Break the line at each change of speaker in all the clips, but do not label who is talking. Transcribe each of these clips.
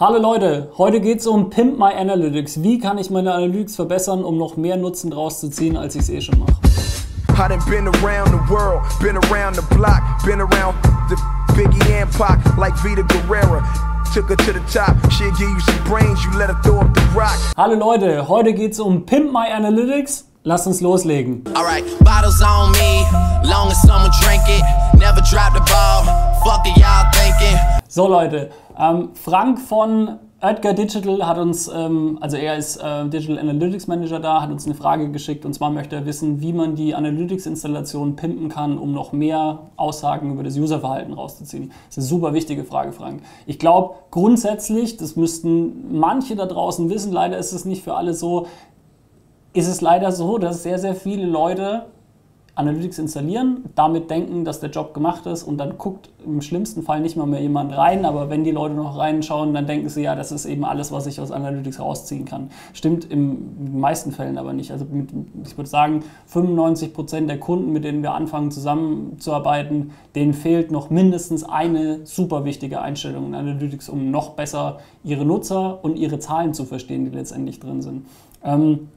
Hallo Leute, heute geht es um Pimp My Analytics. Wie kann ich meine Analytics verbessern, um noch mehr Nutzen draus zu ziehen, als ich es eh schon mache? I done been around the world, been around the block, been around the Biggie and Pac like Vita Guerrera. Took her to the top, she'll give you some brains, you let her throw up the rock. Hallo Leute, heute geht es um Pimp My Analytics. Lasst uns loslegen. Alright, bottles on me, long as someone drink it, never drop the ball, fuck it y'all thinking. So Leute, ähm, Frank von Edgar Digital hat uns, ähm, also er ist äh, Digital Analytics Manager da, hat uns eine Frage geschickt und zwar möchte er wissen, wie man die Analytics-Installation pimpen kann, um noch mehr Aussagen über das Userverhalten rauszuziehen. Das ist eine super wichtige Frage, Frank. Ich glaube grundsätzlich, das müssten manche da draußen wissen, leider ist es nicht für alle so, ist es leider so, dass sehr, sehr viele Leute Analytics installieren, damit denken, dass der Job gemacht ist und dann guckt im schlimmsten Fall nicht mal mehr jemand rein, aber wenn die Leute noch reinschauen, dann denken sie, ja, das ist eben alles, was ich aus Analytics rausziehen kann. Stimmt in den meisten Fällen aber nicht. Also mit, ich würde sagen, 95 Prozent der Kunden, mit denen wir anfangen zusammenzuarbeiten, denen fehlt noch mindestens eine super wichtige Einstellung in Analytics, um noch besser ihre Nutzer und ihre Zahlen zu verstehen, die letztendlich drin sind. Ähm,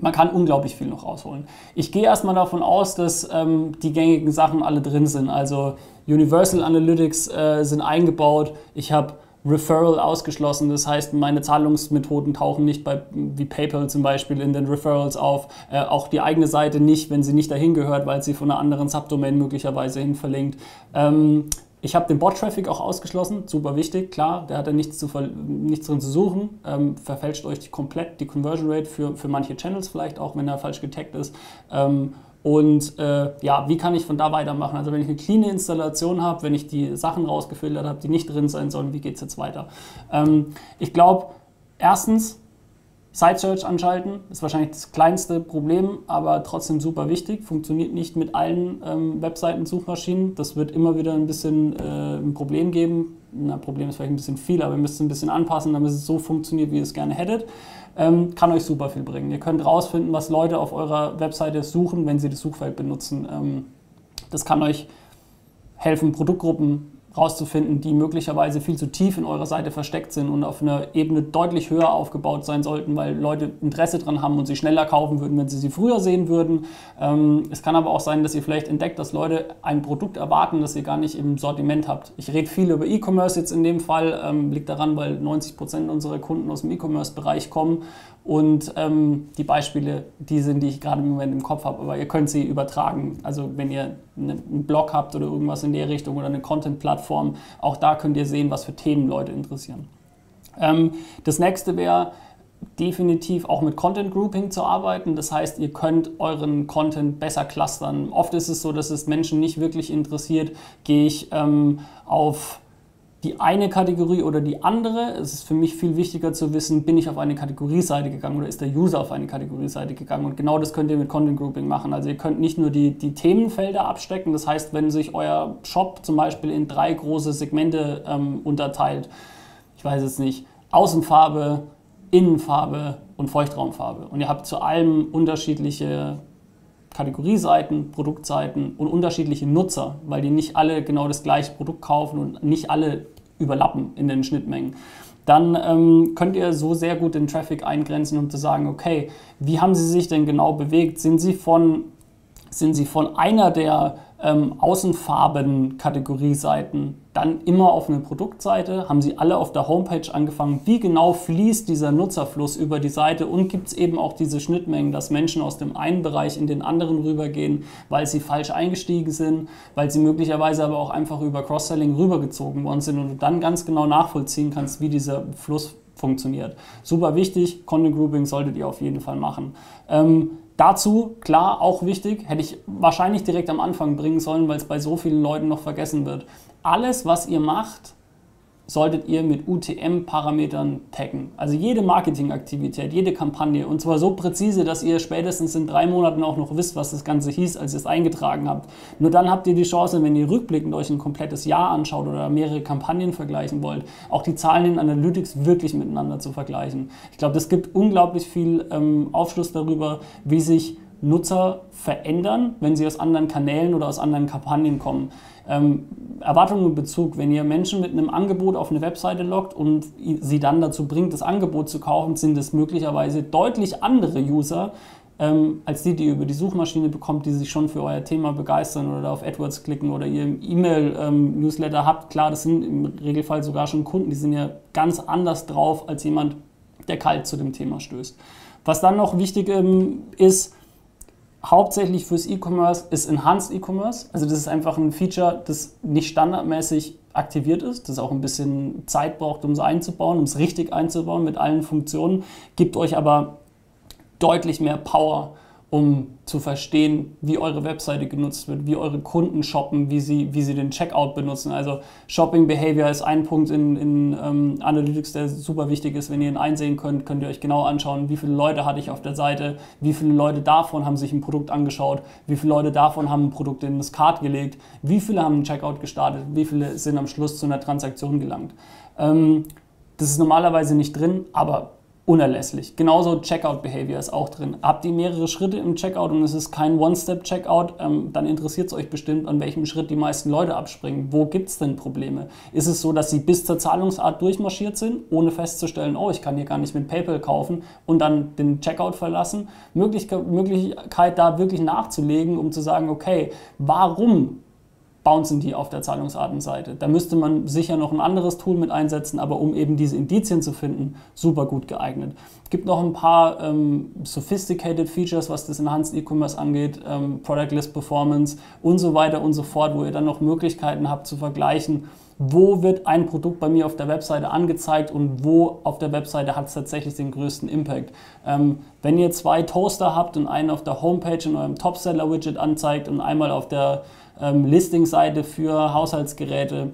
man kann unglaublich viel noch rausholen. Ich gehe erstmal davon aus, dass ähm, die gängigen Sachen alle drin sind. Also Universal Analytics äh, sind eingebaut. Ich habe Referral ausgeschlossen. Das heißt, meine Zahlungsmethoden tauchen nicht bei, wie PayPal zum Beispiel in den Referrals auf. Äh, auch die eigene Seite nicht, wenn sie nicht dahin gehört, weil sie von einer anderen Subdomain möglicherweise hin verlinkt. Ähm, ich habe den Bot-Traffic auch ausgeschlossen, super wichtig, klar, der hat ja nichts, zu nichts drin zu suchen. Ähm, verfälscht euch komplett die Conversion Rate für, für manche Channels vielleicht, auch wenn er falsch getaggt ist. Ähm, und äh, ja, wie kann ich von da weitermachen? Also wenn ich eine clean Installation habe, wenn ich die Sachen rausgefiltert habe, die nicht drin sein sollen, wie geht es jetzt weiter? Ähm, ich glaube, erstens, Site Search anschalten ist wahrscheinlich das kleinste Problem, aber trotzdem super wichtig. Funktioniert nicht mit allen ähm, Webseiten-Suchmaschinen. Das wird immer wieder ein bisschen äh, ein Problem geben. Ein Problem ist vielleicht ein bisschen viel, aber ihr müsst es ein bisschen anpassen, damit es so funktioniert, wie ihr es gerne hättet. Ähm, kann euch super viel bringen. Ihr könnt rausfinden, was Leute auf eurer Webseite suchen, wenn sie das Suchfeld benutzen. Ähm, das kann euch helfen, Produktgruppen rauszufinden, die möglicherweise viel zu tief in eurer Seite versteckt sind und auf einer Ebene deutlich höher aufgebaut sein sollten, weil Leute Interesse dran haben und sie schneller kaufen würden, wenn sie sie früher sehen würden. Ähm, es kann aber auch sein, dass ihr vielleicht entdeckt, dass Leute ein Produkt erwarten, das ihr gar nicht im Sortiment habt. Ich rede viel über E-Commerce jetzt in dem Fall, ähm, liegt daran, weil 90 Prozent unserer Kunden aus dem E-Commerce-Bereich kommen und ähm, die Beispiele, die sind, die ich gerade im Moment im Kopf habe, aber ihr könnt sie übertragen. Also wenn ihr einen Blog habt oder irgendwas in der Richtung oder eine Content-Plattform, auch da könnt ihr sehen, was für Themen Leute interessieren. Ähm, das nächste wäre definitiv auch mit Content Grouping zu arbeiten. Das heißt, ihr könnt euren Content besser clustern. Oft ist es so, dass es Menschen nicht wirklich interessiert, gehe ich ähm, auf die eine Kategorie oder die andere. Es ist für mich viel wichtiger zu wissen, bin ich auf eine Kategorieseite gegangen oder ist der User auf eine Kategorieseite gegangen. Und genau das könnt ihr mit Content Grouping machen. Also ihr könnt nicht nur die, die Themenfelder abstecken. Das heißt, wenn sich euer Shop zum Beispiel in drei große Segmente ähm, unterteilt, ich weiß es nicht, Außenfarbe, Innenfarbe und Feuchtraumfarbe. Und ihr habt zu allem unterschiedliche Kategorieseiten, Produktseiten und unterschiedliche Nutzer, weil die nicht alle genau das gleiche Produkt kaufen und nicht alle überlappen in den Schnittmengen. Dann ähm, könnt ihr so sehr gut den Traffic eingrenzen, um zu sagen, okay, wie haben sie sich denn genau bewegt? Sind sie von, sind sie von einer der ähm, Außenfarben-Kategorieseiten dann immer auf eine Produktseite, haben sie alle auf der Homepage angefangen. Wie genau fließt dieser Nutzerfluss über die Seite und gibt es eben auch diese Schnittmengen, dass Menschen aus dem einen Bereich in den anderen rübergehen, weil sie falsch eingestiegen sind, weil sie möglicherweise aber auch einfach über Cross-Selling rübergezogen worden sind und du dann ganz genau nachvollziehen kannst, wie dieser Fluss funktioniert. Super wichtig, Content Grouping solltet ihr auf jeden Fall machen. Ähm, Dazu, klar, auch wichtig, hätte ich wahrscheinlich direkt am Anfang bringen sollen, weil es bei so vielen Leuten noch vergessen wird. Alles, was ihr macht, solltet ihr mit UTM-Parametern taggen. Also jede Marketingaktivität, jede Kampagne und zwar so präzise, dass ihr spätestens in drei Monaten auch noch wisst, was das Ganze hieß, als ihr es eingetragen habt. Nur dann habt ihr die Chance, wenn ihr rückblickend euch ein komplettes Jahr anschaut oder mehrere Kampagnen vergleichen wollt, auch die Zahlen in Analytics wirklich miteinander zu vergleichen. Ich glaube, das gibt unglaublich viel ähm, Aufschluss darüber, wie sich Nutzer verändern, wenn sie aus anderen Kanälen oder aus anderen Kampagnen kommen. Ähm, Erwartungen und Bezug, wenn ihr Menschen mit einem Angebot auf eine Webseite lockt und sie dann dazu bringt, das Angebot zu kaufen, sind es möglicherweise deutlich andere User, ähm, als die, die ihr über die Suchmaschine bekommt, die sich schon für euer Thema begeistern oder auf AdWords klicken oder ihr E-Mail-Newsletter ähm, habt. Klar, das sind im Regelfall sogar schon Kunden, die sind ja ganz anders drauf als jemand, der kalt zu dem Thema stößt. Was dann noch wichtig ähm, ist, hauptsächlich fürs E-Commerce, ist Enhanced E-Commerce. Also das ist einfach ein Feature, das nicht standardmäßig aktiviert ist, das auch ein bisschen Zeit braucht, um es einzubauen, um es richtig einzubauen mit allen Funktionen, gibt euch aber deutlich mehr Power, um zu verstehen, wie eure Webseite genutzt wird, wie eure Kunden shoppen, wie sie, wie sie den Checkout benutzen. Also Shopping Behavior ist ein Punkt in, in ähm, Analytics, der super wichtig ist. Wenn ihr ihn einsehen könnt, könnt ihr euch genau anschauen, wie viele Leute hatte ich auf der Seite, wie viele Leute davon haben sich ein Produkt angeschaut, wie viele Leute davon haben ein Produkt in das Cart gelegt, wie viele haben einen Checkout gestartet, wie viele sind am Schluss zu einer Transaktion gelangt. Ähm, das ist normalerweise nicht drin, aber unerlässlich. Genauso Checkout Behavior ist auch drin. Habt ihr mehrere Schritte im Checkout und es ist kein One-Step-Checkout, ähm, dann interessiert es euch bestimmt, an welchem Schritt die meisten Leute abspringen. Wo gibt es denn Probleme? Ist es so, dass sie bis zur Zahlungsart durchmarschiert sind, ohne festzustellen, oh, ich kann hier gar nicht mit PayPal kaufen und dann den Checkout verlassen? Möglichkeit, Möglichkeit da wirklich nachzulegen, um zu sagen, okay, warum bouncen die auf der Zahlungsartenseite. Da müsste man sicher noch ein anderes Tool mit einsetzen, aber um eben diese Indizien zu finden, super gut geeignet. Es gibt noch ein paar ähm, sophisticated Features, was das Enhanced E-Commerce angeht, ähm, Product List Performance und so weiter und so fort, wo ihr dann noch Möglichkeiten habt zu vergleichen, wo wird ein Produkt bei mir auf der Webseite angezeigt und wo auf der Webseite hat es tatsächlich den größten Impact. Ähm, wenn ihr zwei Toaster habt und einen auf der Homepage in eurem Topseller-Widget anzeigt und einmal auf der ähm, Listing-Seite für Haushaltsgeräte,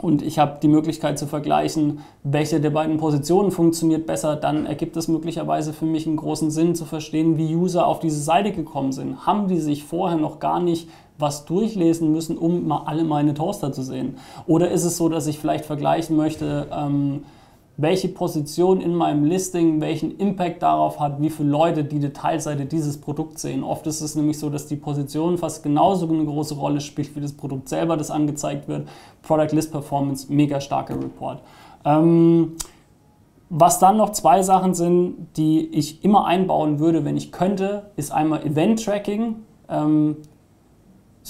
und ich habe die Möglichkeit zu vergleichen, welche der beiden Positionen funktioniert besser, dann ergibt es möglicherweise für mich einen großen Sinn zu verstehen, wie User auf diese Seite gekommen sind. Haben die sich vorher noch gar nicht was durchlesen müssen, um mal alle meine Toaster zu sehen? Oder ist es so, dass ich vielleicht vergleichen möchte, ähm, welche Position in meinem Listing welchen Impact darauf hat, wie viele Leute die Detailseite dieses Produkts sehen. Oft ist es nämlich so, dass die Position fast genauso eine große Rolle spielt wie das Produkt selber, das angezeigt wird. Product List Performance, mega starker Report. Ähm, was dann noch zwei Sachen sind, die ich immer einbauen würde, wenn ich könnte, ist einmal Event Tracking. Ähm,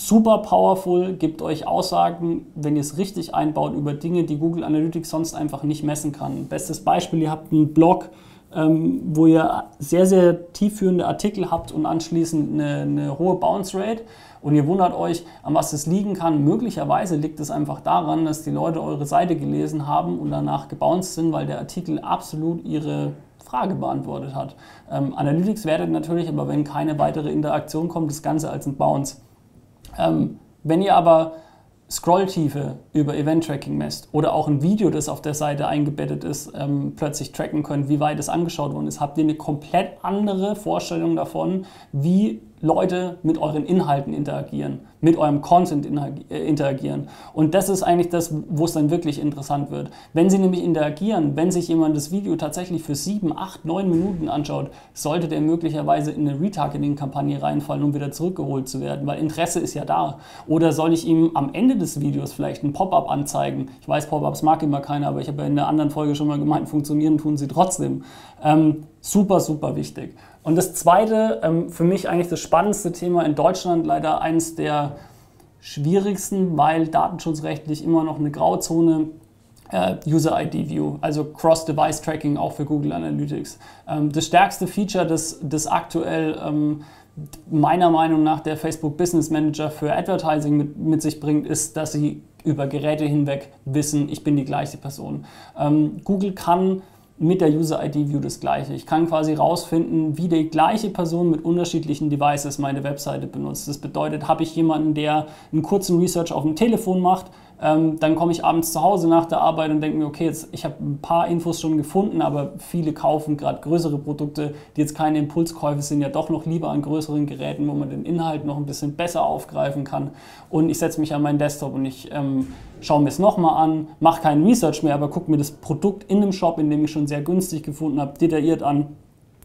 super powerful, gibt euch Aussagen, wenn ihr es richtig einbaut, über Dinge, die Google Analytics sonst einfach nicht messen kann. Bestes Beispiel, ihr habt einen Blog, ähm, wo ihr sehr, sehr tiefführende Artikel habt und anschließend eine, eine hohe Bounce Rate und ihr wundert euch, an was das liegen kann. Möglicherweise liegt es einfach daran, dass die Leute eure Seite gelesen haben und danach gebounced sind, weil der Artikel absolut ihre Frage beantwortet hat. Ähm, Analytics wertet natürlich, aber wenn keine weitere Interaktion kommt, das Ganze als ein Bounce. Ähm, wenn ihr aber Scrolltiefe über Event-Tracking messt oder auch ein Video, das auf der Seite eingebettet ist, ähm, plötzlich tracken könnt, wie weit es angeschaut worden ist, habt ihr eine komplett andere Vorstellung davon, wie Leute mit euren Inhalten interagieren, mit eurem Content äh, interagieren. Und das ist eigentlich das, wo es dann wirklich interessant wird. Wenn sie nämlich interagieren, wenn sich jemand das Video tatsächlich für sieben, acht, neun Minuten anschaut, sollte der möglicherweise in eine Retargeting-Kampagne reinfallen, um wieder zurückgeholt zu werden, weil Interesse ist ja da. Oder soll ich ihm am Ende des Videos vielleicht ein Pop-up anzeigen? Ich weiß, Pop-ups mag immer keiner, aber ich habe ja in der anderen Folge schon mal gemeint, funktionieren tun sie trotzdem. Ähm, super, super wichtig. Und das zweite, ähm, für mich eigentlich das spannendste Thema in Deutschland, leider eines der schwierigsten, weil datenschutzrechtlich immer noch eine Grauzone äh, User ID View, also Cross-Device Tracking auch für Google Analytics. Ähm, das stärkste Feature, das, das aktuell ähm, meiner Meinung nach der Facebook Business Manager für Advertising mit, mit sich bringt, ist, dass sie über Geräte hinweg wissen, ich bin die gleiche Person. Ähm, Google kann mit der User ID View das gleiche. Ich kann quasi rausfinden, wie die gleiche Person mit unterschiedlichen Devices meine Webseite benutzt. Das bedeutet, habe ich jemanden, der einen kurzen Research auf dem Telefon macht, ähm, dann komme ich abends zu Hause nach der Arbeit und denke mir, okay, jetzt, ich habe ein paar Infos schon gefunden, aber viele kaufen gerade größere Produkte, die jetzt keine Impulskäufe sind, ja doch noch lieber an größeren Geräten, wo man den Inhalt noch ein bisschen besser aufgreifen kann. Und ich setze mich an meinen Desktop und ich ähm, schaue mir es nochmal an, mache keinen Research mehr, aber gucke mir das Produkt in einem Shop, in dem ich schon sehr günstig gefunden habe, detailliert an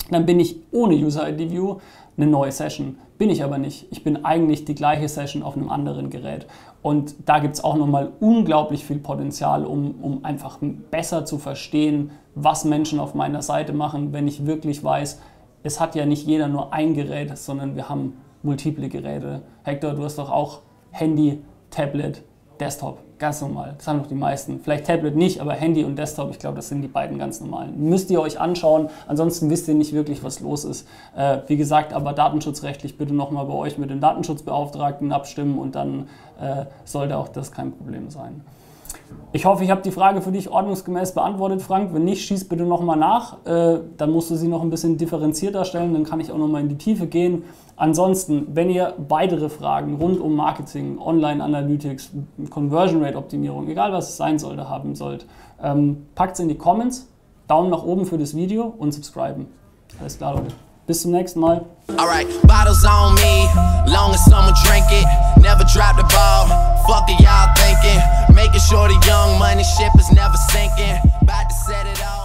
dann bin ich ohne User-ID-View eine neue Session. Bin ich aber nicht. Ich bin eigentlich die gleiche Session auf einem anderen Gerät. Und da gibt es auch nochmal unglaublich viel Potenzial, um, um einfach besser zu verstehen, was Menschen auf meiner Seite machen, wenn ich wirklich weiß, es hat ja nicht jeder nur ein Gerät, sondern wir haben multiple Geräte. Hector, du hast doch auch Handy, Tablet, Desktop, ganz normal. Das haben doch die meisten. Vielleicht Tablet nicht, aber Handy und Desktop, ich glaube, das sind die beiden ganz normalen. Müsst ihr euch anschauen, ansonsten wisst ihr nicht wirklich, was los ist. Äh, wie gesagt, aber datenschutzrechtlich bitte nochmal bei euch mit dem Datenschutzbeauftragten abstimmen und dann äh, sollte auch das kein Problem sein. Ich hoffe, ich habe die Frage für dich ordnungsgemäß beantwortet, Frank. Wenn nicht, schieß bitte nochmal nach. Äh, dann musst du sie noch ein bisschen differenzierter stellen, dann kann ich auch nochmal in die Tiefe gehen. Ansonsten, wenn ihr weitere Fragen rund um Marketing, Online-Analytics, Conversion Rate Optimierung, egal was es sein sollte, haben sollt, ähm, packt es in die Comments, Daumen nach oben für das Video und subscriben. Alles klar, Leute. Bis zum nächsten Mal. Alright, bottles on me, long as someone drink it, never drop the ball. Fuck it, y'all thinking, making sure the young money ship is never sinking. About to set it up.